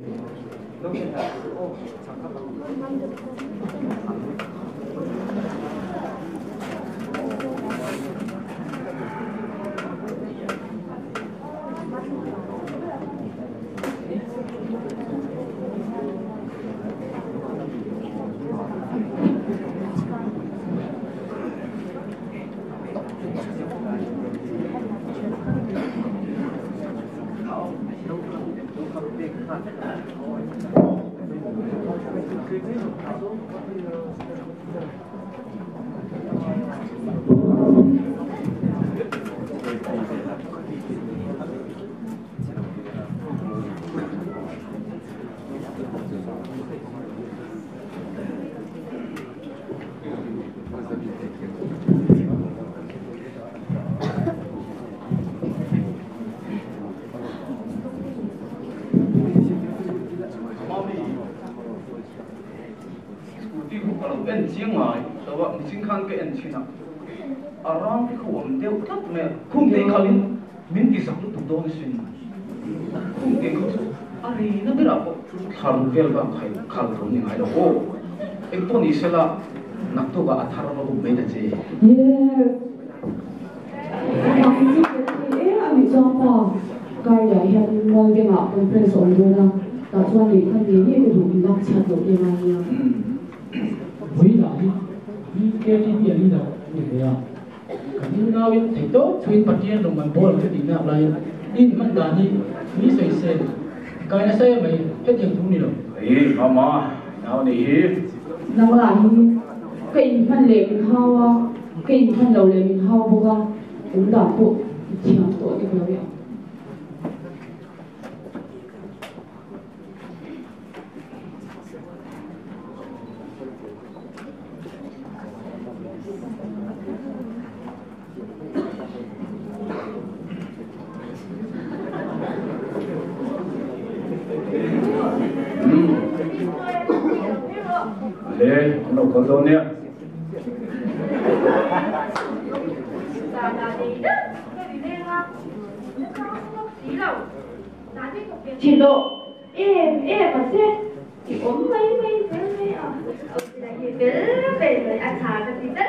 이렇게 해야 되고 잠깐만. orang pen jing mai tawa n c i n g kan ke en china aram ko wam de ta me khung de kalin, min ti sak lu do ni sin khung de ko ari na bira ko kharu vel ba khai khal ro ni ngai ho ek to ni sela nak to ba athar ma ko me da che yes ami jong pa kai ya hen mo de ma ko pres on do nak tahu khan ni ni ko du nak cha do ke ma 미스케티 디리다 이래야 가디나윈 테토 트윈 파티엔 로만 볼 그디나 라이 인 만다니 미세세 가야세 마이 헤딩 두니로 예 마마 나오니 나와니 그인 판레 하와 그인 판로레 하와 보가 온다 보 지나 또 이거요 nó có đâu nè Chị độ. Em em mà thế thì cũng mấy mấy mấy mấy à là gì về rồi ăn thả cái gì đó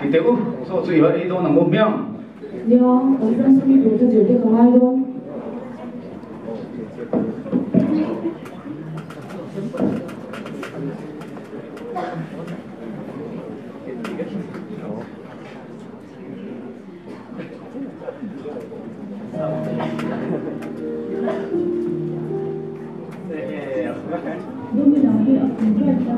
Kita uh, so sui wa ido nang mum yang. Dia, orang sini tu tu jadi kemai tu. Dove la mia, in realtà,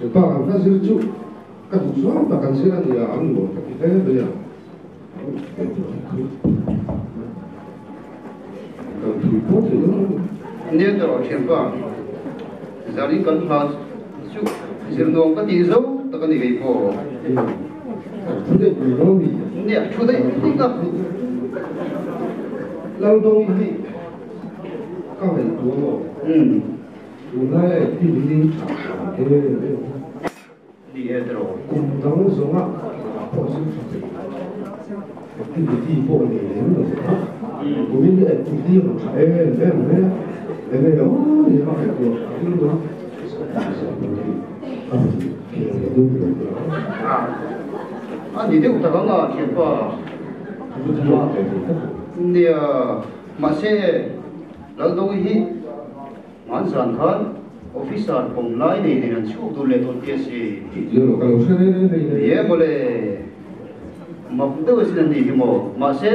제가 사실 좀 같은 수업 다 같이 하는데 아는 거 같이 해야 돼요. 근데 또 쳔바 자리 건파 쭉 지금도 어디서 어?떻게 되고. 근데 그런 게 근데 초대. 그러니까. 라우동이 아까 했고 음. 우리나라의 비밀이 얘들어 공동성화 비밀이 보내는 고민의 비밀을 잘해내면 내내 영원히 하고 그리고 아, 니들 우타강아, 개빠. 근데야, 마세, đâu hi ngắn sản thân officer cùng lái đi thì làm chụp tôi lên tôi kia gì 이거 가고 세네네 ye boleh mabdu sinan di himo ma se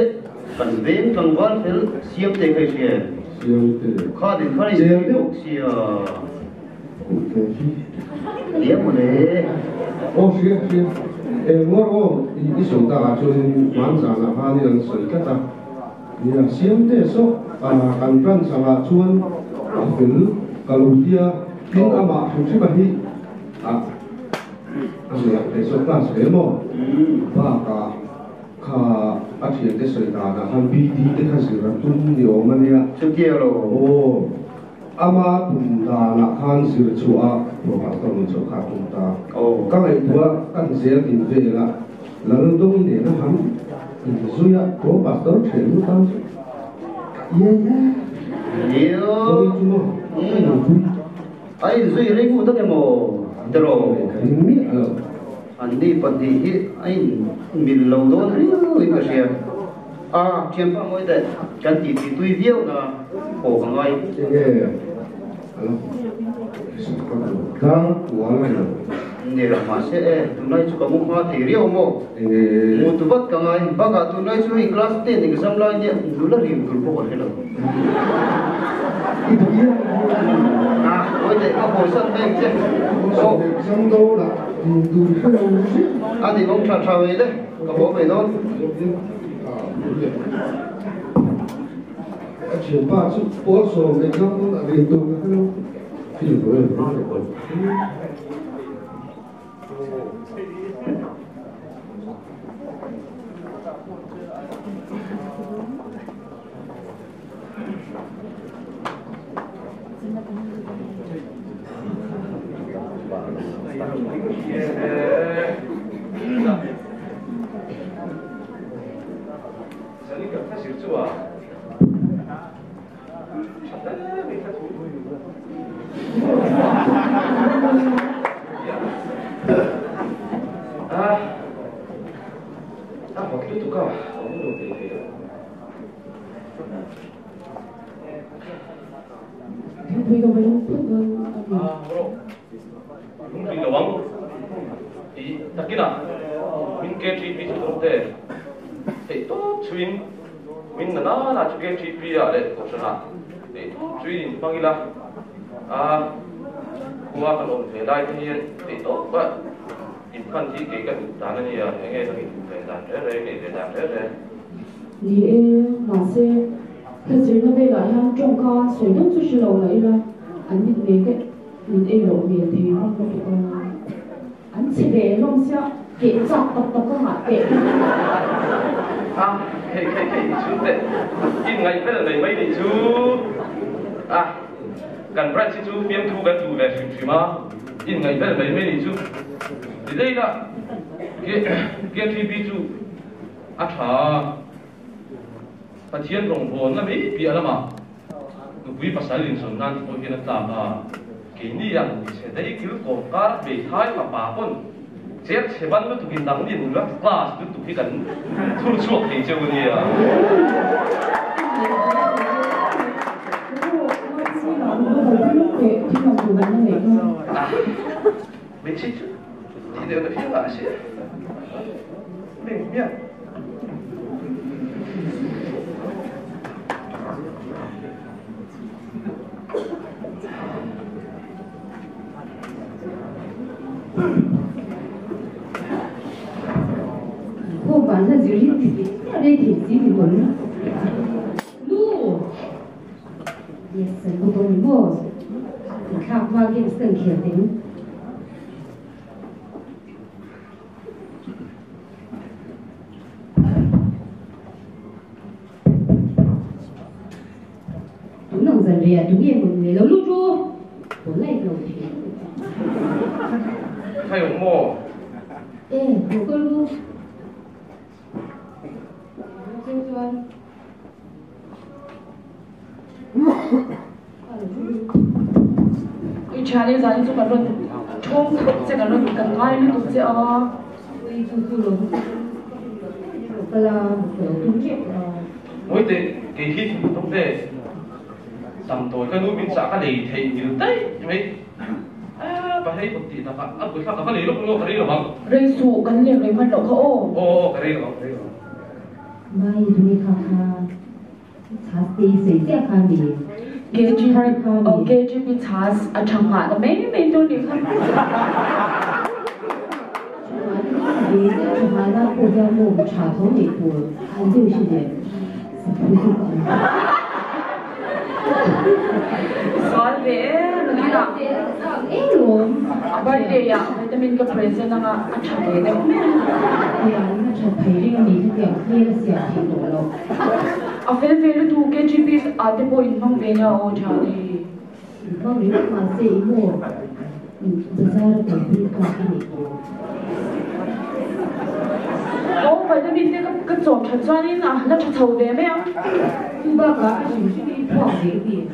kan veng kan wal fel siam te kai sia 시험 때 kha din khani Siam te? sia 오케이. ye boleh 어, 시험 시험. 에, 뭐고 이 소다 좀 만사 yang siam te so ana kan ran sanga chuan a fel kalutia pin ama thu chi ba hi a a zia te so na se mo ba ka kha a thi te so na na han bi ti te kha zira tum ni o ma ni a chu ke lo o ama tum da na khan sir chu a pro ma ka mun chu kha tum ta o ka ngai bua kan zia tìm về la lần đông để nó hắn ham in zuya pro ba to che lu ta ye ye dong nhiều. Chu mo ai zui ri ku ta ke mo dro ka ni mi alo andi pandi hi ai min lo do ri ui ka sia à chiam pa moi de kan ti ti tui viu na ko ka ngai ye ye alo. Dang wa la yo nè mà sẽ tụi này chú có muốn hoa thì riêu mô e một tụ bắt cả ngày bác cả tụi này chú hình class ten thì xem lại nhé đủ là riêng tụi bộ cái đâu i bu ye à ôi để có hồi sân đây chứ ô la du ha lo shi anh thì không trả trả về đấy có bố về thôi. Chuyện ba chút bố số người ta cũng là tục cái nó thì rồi nó được rồi ಈಗ ಒಂದು ಈ ತಕ್ಕಿನ ಮಿನ್ಕೆ T P ಸುತ್ತೆ ತೇತೋ ಚುಯಿನ್ ಮಿನ್ ನಾ ನಾ ಚುಕೆ ಟಿ ಪಿ ಆಲೆ ಕೋಶನ ತೇತೋ ಚುಯಿನ್ ಪಂಗಿಲ ಆ ಕುವಾ ಕಲೋನ್ ವೇಲಾಯ್ ತಿಯೆ ತೇತೋ ಬ ಇಂಪನ್ ಟಿ ಕೆ ಕನ್ ತಾನನಿಯ ಹೆಂಗೆ ಹೆಂಗೆ ವೇಲಾ ರೇ ರೇ ವೇಲಾ ರೇ ರೇ 니 마세 그 질문에 관한 좀가 설명 주시러 오라 이라 아니 내게 un e lo mi te ha ko ko an si ve long sia ke chak tok tok ko ma te ha ke ke ke chú te in ngai pe nei mấy đi chú. À gần ra chú biếm thu gần thu về chú mà in ngai pe nei mấy đi chú. Thì đây là cái cái thi bi chú. À thà phát triển đồng hồ nó mấy bịa lắm mà? Quý phát sáng liền sớm nan thôi hiện tại à. ini yang disedai kil kota behai apapun 제약 제반 그 독인 낭비 누가 빠 아직도 독이가 소주어 대제분이야. 며칠 뒤에 내가 피해가 아시야? 네, 미안. la zuri ti re ti ti ni go na lu yes go go ni go ka kwa ge sen ke de cái challenge này chúng ta luôn冲突即係luôn cần ngay liên tục chứ à Ui, chú chú lắm. Bà là kiểu đúng chuyện là mỗi tệ cái hít trong thế sắm tôi cái núi bên xã cái lì thì nhiều đấy vậy à bà hay một tí nào à cuối khác cái lì lúc lúc cái lì rồi bằng rồi sụ gần liền rồi mất độ khổ ô cái lì rồi cái lì rồi Mai chúng ta khá khá tí xảy ra khá mì KGB Geji oh Geji Pitas a Changha the main main to live Changha bu ya mu cha to ni bu han jiu shi de Sorry, Lina. But they are vitamin ka present nga at chale na. Yeah, na cha phai ring ni ka kya kya sia thi lo. 앞에서 별로 두 개 집이 아들보 있는 게냐 어자니 그럼 미국 맛에 이거 도사로 대비가 어 맞아 밑에 그쪽 결전이 나나 차차오대매야 이봐가 아쉬우시기 포함되기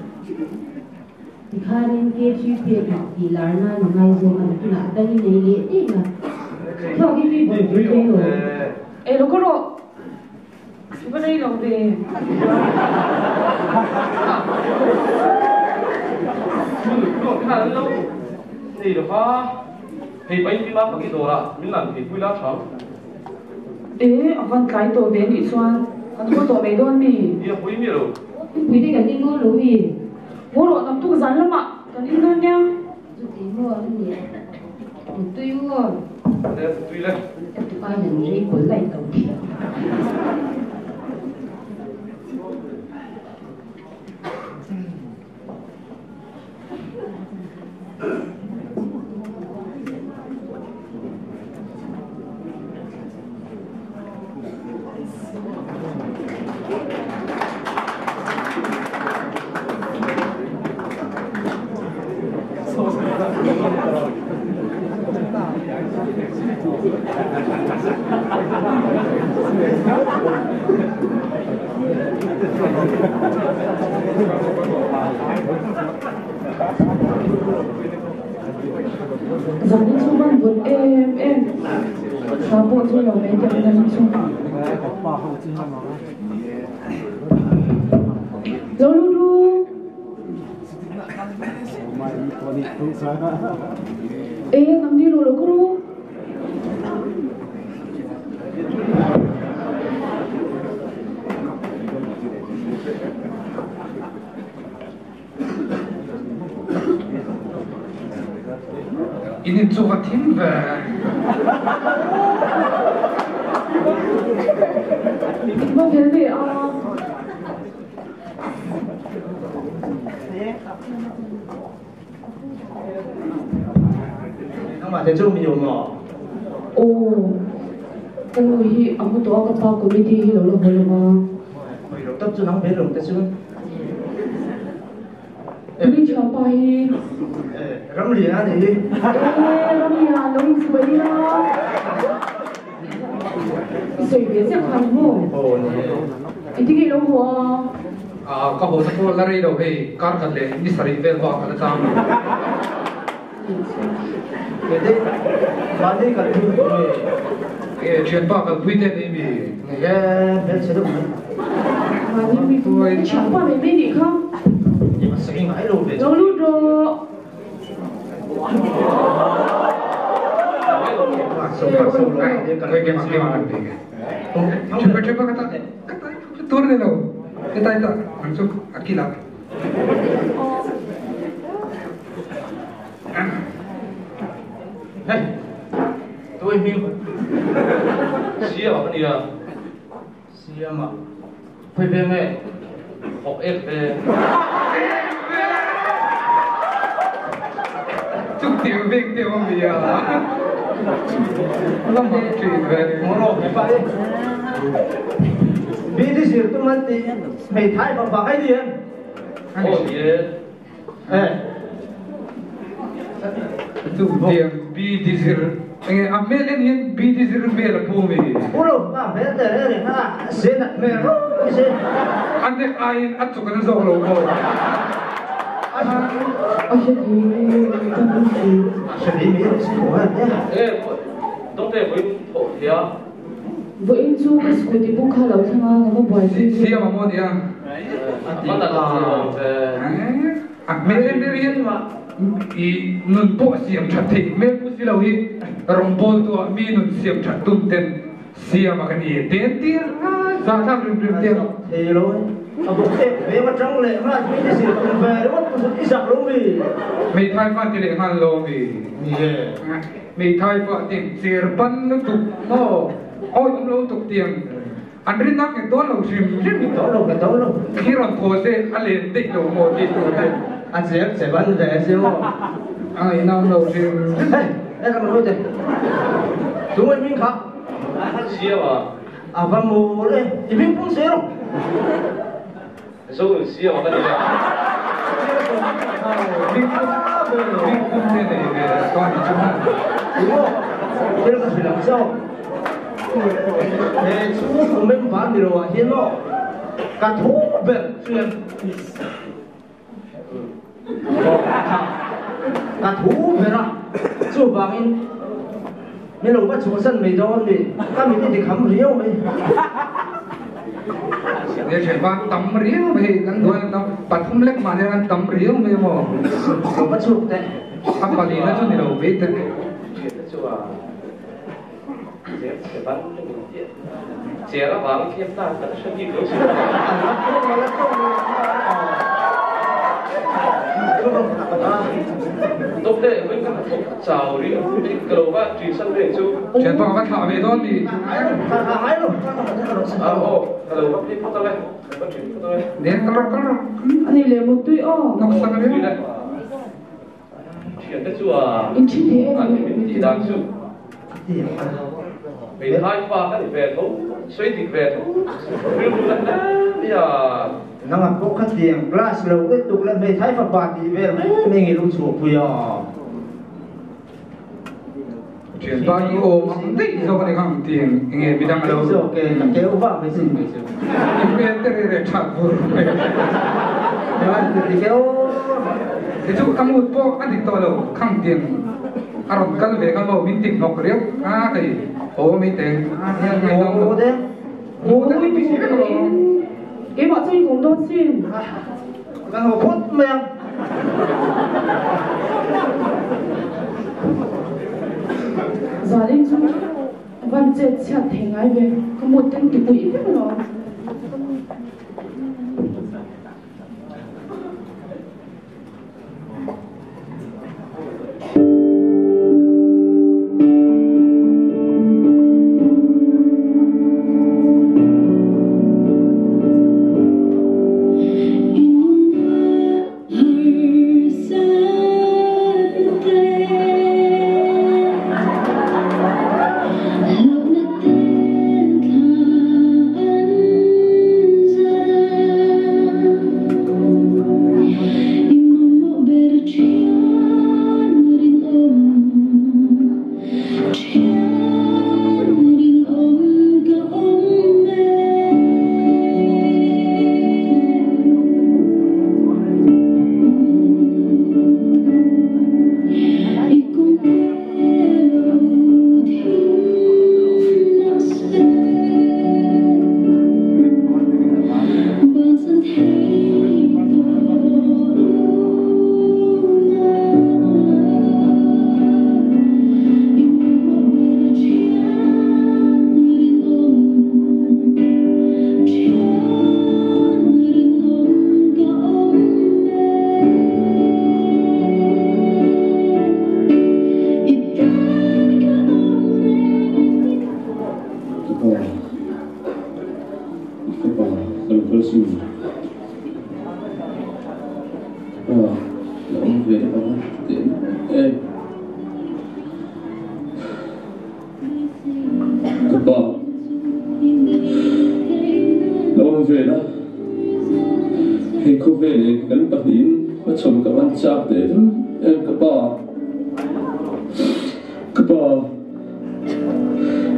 दिखाने के चीज पे भी लाना नहाई जो मन की लाता ही नहीं लेती ना क्योंकि भी बहुत हो ए लोगों về lúc cái này lâu thì được ha thì bây giờ mà cái đồ là mình làm thì quy lá chó ê văn cái tổ về đi xoan. Anh có tổ về đón mi đi quý mi rồi quý vị cần đi mua lúa gì bố lộ nằm tu rắn lắm ạ. Cần đi hơn nha. Chút tí mua cái gì một tuy mua. Để tùy lên em tụi coi là nghĩ của lại cầu thì rằng đến xung quanh vượt em em sao bộ tôi là mấy điểm là xung quanh lâu lâu lu ê nằm đi lâu lâu lu ini 섭섭하고 미리 놀러 보려고. 뭐 이렇게 덥지 난 배를 못 했으면. 우리 아빠이. 예, 람리야네. 예, 람리야 너무 수고해요. soy bien se jambo. Y te quiero jugar. Ah, cabo se fue la rey lo ve, cárgale, ni se arriba el bajo, le tam. Vede, vade que tu. Eh, c'è il bajo, tu te ne đi Nghe xe đúng không? Mà đi mì phụ Chẳng qua mày mê đi không? Nhưng mà sẽ nghe mãi masuk. Nó luôn rồi Nó kata, kata itu betul ni lo. Kita itu langsung akila. Hey, tuh ini. Xia ở bên kia xia mà phải về mẹ học em về chúc tiểu việc tiểu gì à lắm mà chuyện về. Ngõ rộng cái phải. Vì thế sự tôi mất thì Mày thái bằng bằng cái gì em. Ô ye Ê. Lên hiện bị đi zir عمال بيديزربير بومي ولو بعد انا سينا ميرو عندك عين اتوك نزولو Voin zu bis ku di buka lau sama ngapa boy. Si si apa mau dia? Apa tak tahu? Ah, meren merian mak. I nun po siam chat thei mẹ pu si lâu hi. Rong bol tu mi nun siam chat tum ten siam mà cái gì tên tiền sa sa rim rim tiền Thì rồi, à bố tè bé mà trắng lệ mà mình đi xin cùng về đúng không? Tôi sẽ giặc luôn đi. mày thay phan thì lại han lo mi mày thay phan tiền sir pan nó tục. Nó ôi ông lâu tục tiền. Anh rin nắc cái đó lâu rim rim Tốt đâu, cái tốt đâu. khi làm thua sẽ anh liền tích đầu một đi 阿姐食品就係燒，啊然後就燒。哎，哎咁好食，做咩邊卡？阿姐嘛。阿爸冇咧，一邊搬寫咯。收屎啊！我跟你講。你搬咩嚟嘅？講你做咩？我，這個水冷笑。哎，出門沒辦法的了，先咯，干土呗，雖然。ta thú phải đó chú bằng in nên là bắt chúng sân mày đó đi ta mình đi khám riêu mày để chạy vào tầm riêu mày cần thôi tầm bắt không lấy mà nên tầm riêu mày mò không bắt chuột đấy không bắt đi nó cho nên biết đấy Chỉ là bằng kiếm ta tận sân đi đối xử. 딱 셔기 그것이 동대 왜 그렇게 자우리 그러가 뒤선 되죠 chuyện to bắt thảo về đó thì Hãy rồi. 아어 그러가 피 포탈래 피 포탈래 để cái đó cái đó anh ấy lấy một túi ô nó sang cái 뒤래 đấy chuyện đó 좋아 in chi thế 아니 em 민지 당수 vì hai pha cái về thấu suy thì về thấu riêng là bây giờ nang ko k a t i n g class lo le tuk le me thai phật bạc đi về me ngi lu chu pu yo Chen to như m ông tích do cái không tiền nghe bị đâm đâu rồi cái cái ông vợ mới xin mới xin bên tới đây chặt vừa rồi đó thì cái ông thì chú cắm một bộ ăn thịt to đâu không tiền à rồi cần về cắm bộ mình tìm ngọc riết thì m i tiền à a ngọc ngọc đấy mình biết đó cái bọn chơi cùng đôi xin là ngô phút men. Gia đình chúng văn chết chặt thành ai về. Có một tên cái quỷ thế mà kbar.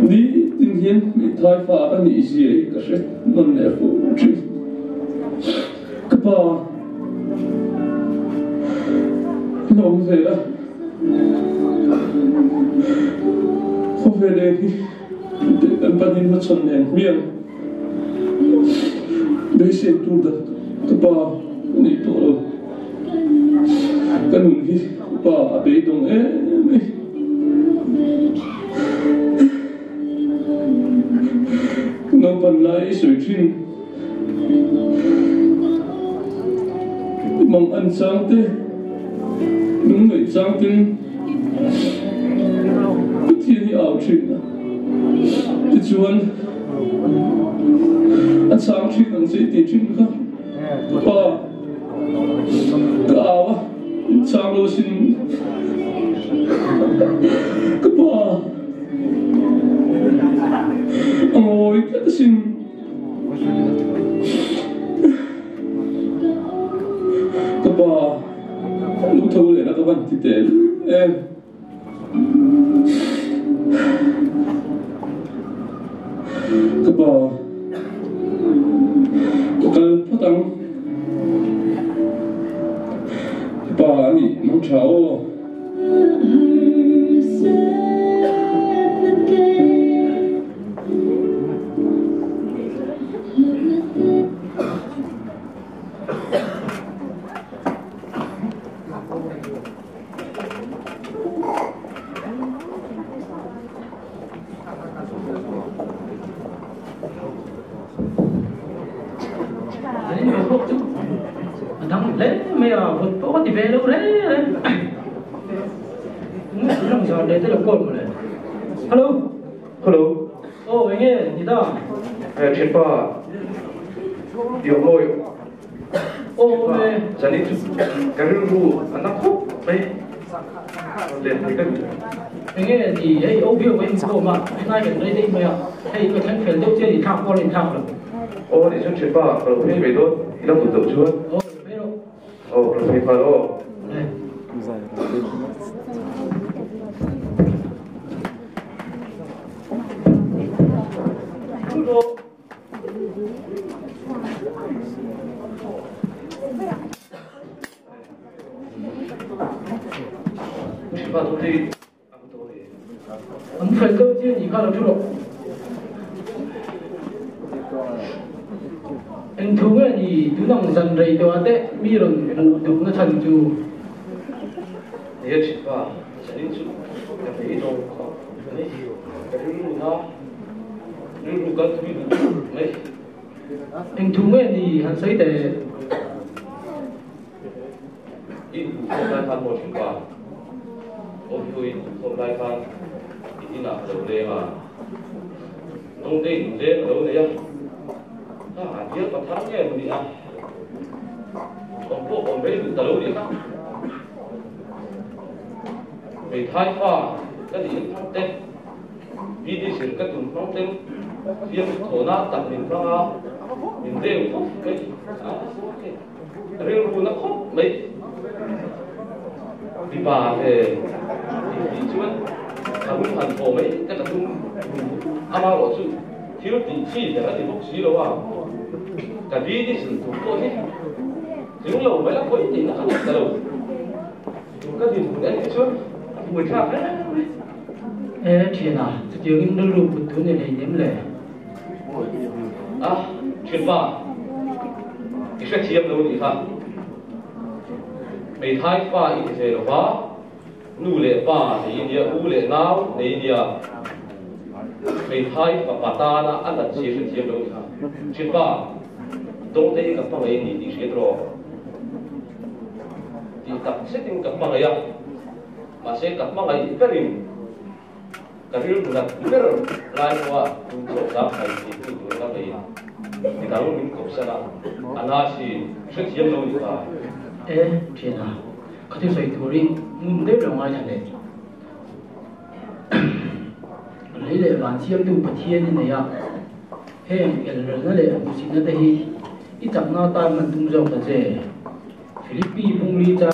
Ni den hier mit drei Farben ist hier si ei ka se non ne fu chi. paar Long se a. Ho ve le niet Den pa din mat son niet da ba abedong eh phần lại suy chuyên mong ăn sáng thế. Đúng người sáng tin cái thiên hi ảo chuyện à cái chuan ăn sáng chuyện ăn dễ tiền chuyện không? Ba Oh, ik heb het zien. Papa, kom op, hoor, dat was niet te chuyện ba điều lôi Ô mẹ cho nên cái rừng ru anh nó khúc. Đấy liền thì cái anh nghe thì ấy ô biểu anh cô mà. Ngay gần đây đây mày à? Hay cái thằng phèn đâu chơi thì thao qua lên thao rồi ô để cho chuyện ba rồi phải về thôi nó cũng tự chuột Ô biết đâu. Ô rồi phải phải đó Tôi đi anh tôi đi. Anh phải đâu chơi thì khá là chút rồi anh thú cái gì? Tú nòng dần rầy tôi tệ mi rồi ngủ được nó thành chú nhớ chuyện ba cho nên chút cái phải cái nó rừng ru cần mấy. Anh thú cái gì? Hắn xây tệ ít không một chuyện 我会从来看，一定拿走的嘛。弄得你这走的呀，那俺爹把他们也不理啊，我不我没不走的呀，没太怕，那你放的，比你现在更放的，别拖那大面放啊，你这不没啊，人路那好没。Ba ô vui không lai phan ít nào đầu đê mà nông đê đê đầu đê à ta hẳn biết mà thắng nghe mình đi à còn bộ còn mấy người tàu đi không vì thái pha cái gì không tên vì đi xin cái tụm không tên việc thổ na tập mình không Thái mình thì đi nó được lệ ba ít lệ ba thì India u lệ à. thái và bà ta là anh đặt chia chuyện chiếm đâu ba đông tây các bằng ấy đi đi chuyện thì tập sẽ tin các bằng ấy à? mà sẽ các bằng ấy cái gì? Cái gì là cái lại qua chúng tôi đã phải thì tôi tôi thì ta luôn mình cũng sẽ là anh ha sẽ sẽ chiếm đâu đi ê chuyện à có thể xây thủ đi muốn đấy là ngoài chẳng đấy lấy để làm chiếm tu bát thiên như này à hey cái là nó để một xin nó đây ít tập nó ta mình tung dầu là gì Philippines bung ly cha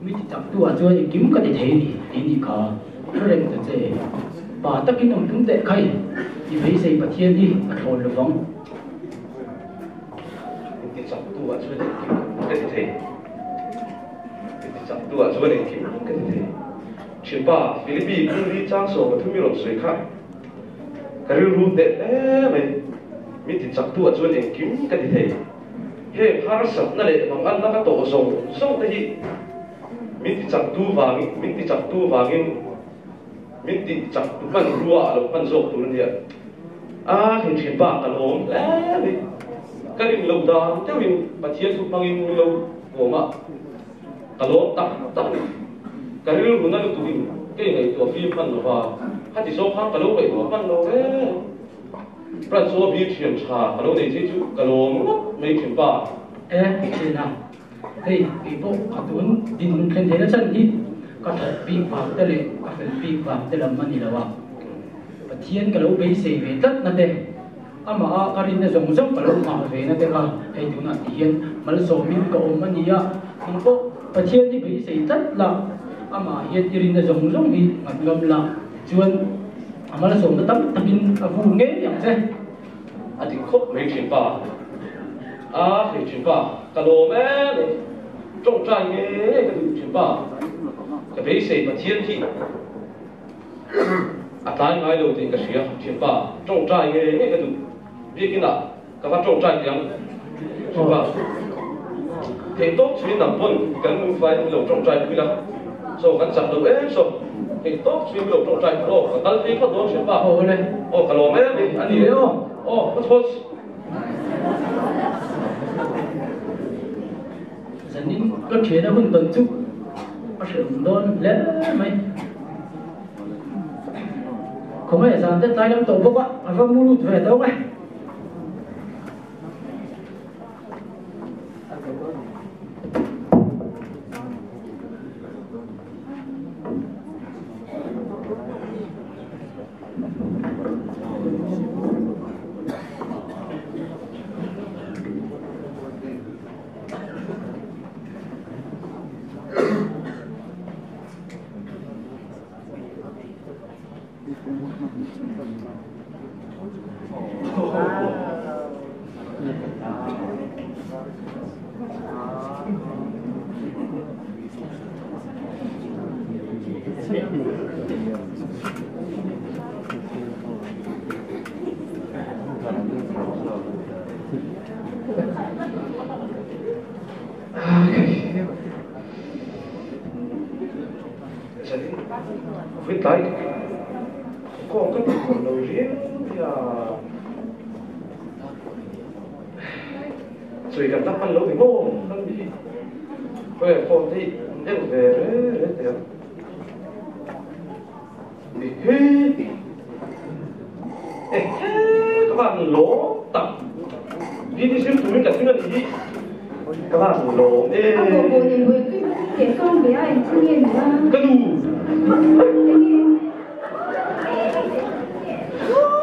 mi ti tập tu à cho kiếm cái thế đi đi đi cả nó lên cái gì và tất kinh ông chúng tệ khay. Thì phải xây bát thiên đi, bắt hồn là vong. Cái chọc tu ở chỗ Kadite. Sang tua chuan in kim lang kadite. Chipa Philippines kun ri chang so ka thumi rom sui kha. Karil ru de e mai mi ti chak tua chuan in kim kadite. He har sap na le mang an na ka to so so ta hi. Mi ti chak tu wangin mi ti chak tu wangin mi ti chak tu man rua lo pan zo tu nia. Ah hin chipa kalong le mi cái ring lo da te mình ba thia thu pangin lo ko ma ka lo tak tak ka ri lu na lu tu win ke nei to fi pan lo ba ha ti so phang ka lo bai lo pan lo ve pran so bi thiam cha ka lo này chi chú, ka lo ma mei thiam ba e thế nào, hey bi bo ka tun din khen thế nó chân hít ka thật bi phạm tê lệ ka thật bi phạm tê làm mà ni là wa thiên cái lỗ bấy xì về tất nè ama a karin na zong zong kalau ma ve na te ka ai tu na tien mal so min ko man ya ong ko pathian ni be sei tat la ama hian irin na zong zong mi ngat ngam la chuan amal so na tam tapin avu nge yang se à thì khúc mấy chuyện ba à mấy ba cả lô mẹ trong trai nghe cái chuyện ba cái bế sĩ mà thiên thị à tai ngay đầu thì cái chuyện chuyện ba trong trai nghe cái cái biết cái nào? Cái phát trong trai tiếng chuyện ba thì tốt chuyện nằm vốn cái phải lâu trong trai quy là so cái chặt đầu ấy so thì tốt chuyện lâu trong trai đó cái tal đi phát đó chuyện ba ô đây. Ô cả lô mẹ mình anh đi. Yo. ô bắt phốt. Dần đi có chuyện nó vẫn tuần chút có sự đôn lẽ mày không phải rằng tất tay lắm tổ bốc á. Mà không mua lụt về đâu mày 리드실 두 명 같으면 이 그만으로 예. 아버고는 뭘 계속 내야 인생이 야. 그 두.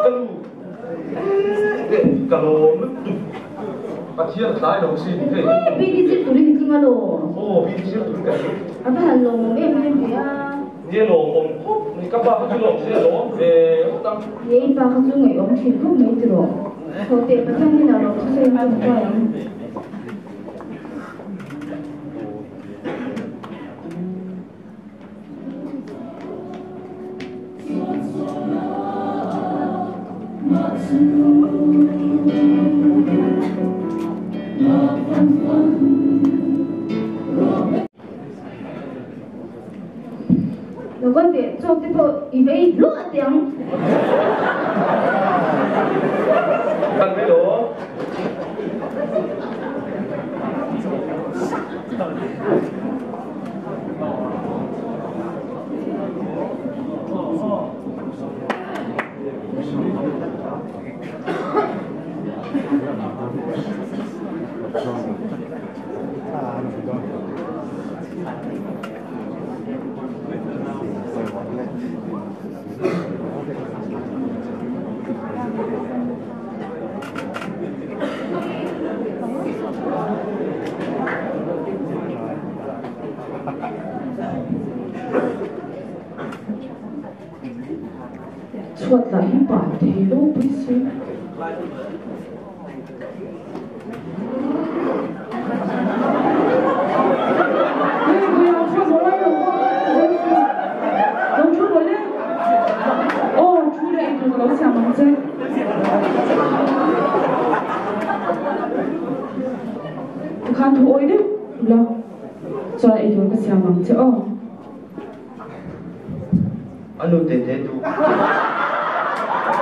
그 두. 네, 그로 아, 뒤에 나이 혹시 네. 비기지 둘이 그만으 로. 어, 비기지 둘이 같 이. 아빠 할로 몸에 뭐 야? 이제 로몸 콕. 그러니까 봐. 그로 이제 로. 예, 어 떤. 예, 봐. 그중에 엄청 큰 메이트 로. 교대 부산이 나로 수술만 보여요. Okay. Bằng chân Tôi khăn thu ôi đấy, lo Cho lại tôi có xem bằng chân Ô anu te te tu Tôi.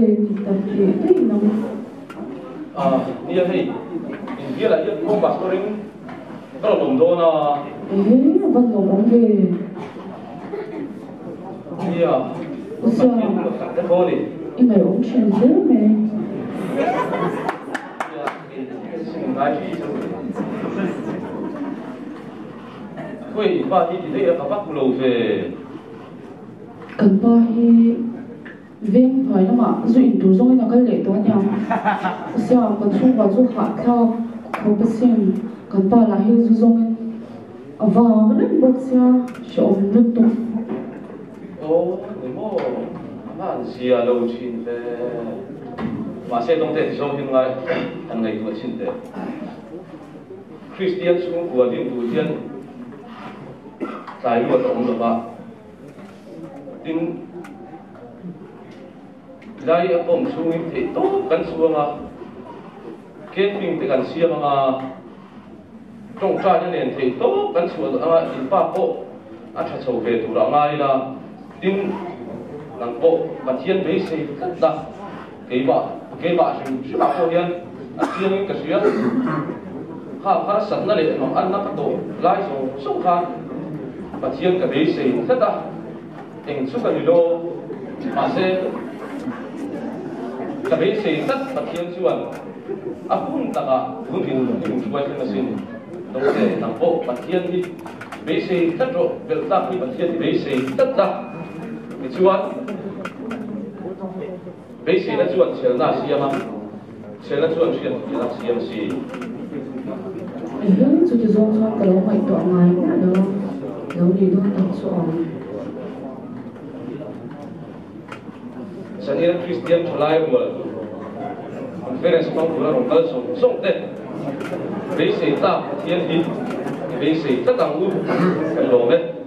dia à đi thấy in là yên không bạc tôi ring cái đồng đô na eh ngomong ke đi à Sao? cái phố đi ini orang chen me Quay ba thì thì là các bác lâu về cần ba hi viên hỏi nó mà duyên đủ rồi nó cái lệ đó nhau sao cần chung vào chung hạ theo không? Biết xem cần ba là hi du dong và này bốc xa ông rất tốt ô người mô mà xìa lâu chín thế. Mà sẽ đông thế sau hiện lại thằng này vừa chín thế Christian xuống của điện thủ tiên tại luật ông được ba tin đây ở công xuống thì tốt gần xuống à kết minh thì gần xia mà trong cha nhân nền thei tốt kan xuống à in pa po. A tha sầu về tu ra ngay la tin lang po. Và thiên bế se tất da cái bạ cái bạ chúng chúng ta po hiền a thiên cái siam kha ha sẵn là le nó ăn na ka tổ lai rồi sốc khan và thiên cái bế xây tất đa tình suốt cái lo. Mà sẽ cái bế xây tất và thiên chuan à cũng ta cả cũng thì cũng chúng tôi phải xin đồng thời nang bộ và thiên đi bế xây tất rồi việc ta khi và thiên thì bế chuan bây giờ là chuan chel na siam a chel na chuan chel na siam si eh chu chu zong zong cái lo mai không ngai na đó lo đi đó saya ingin Kristian pelai buat conference pun bukan orang kalsum, song deh. Besi tak, tiada besi, tak tangguh, kalau deh.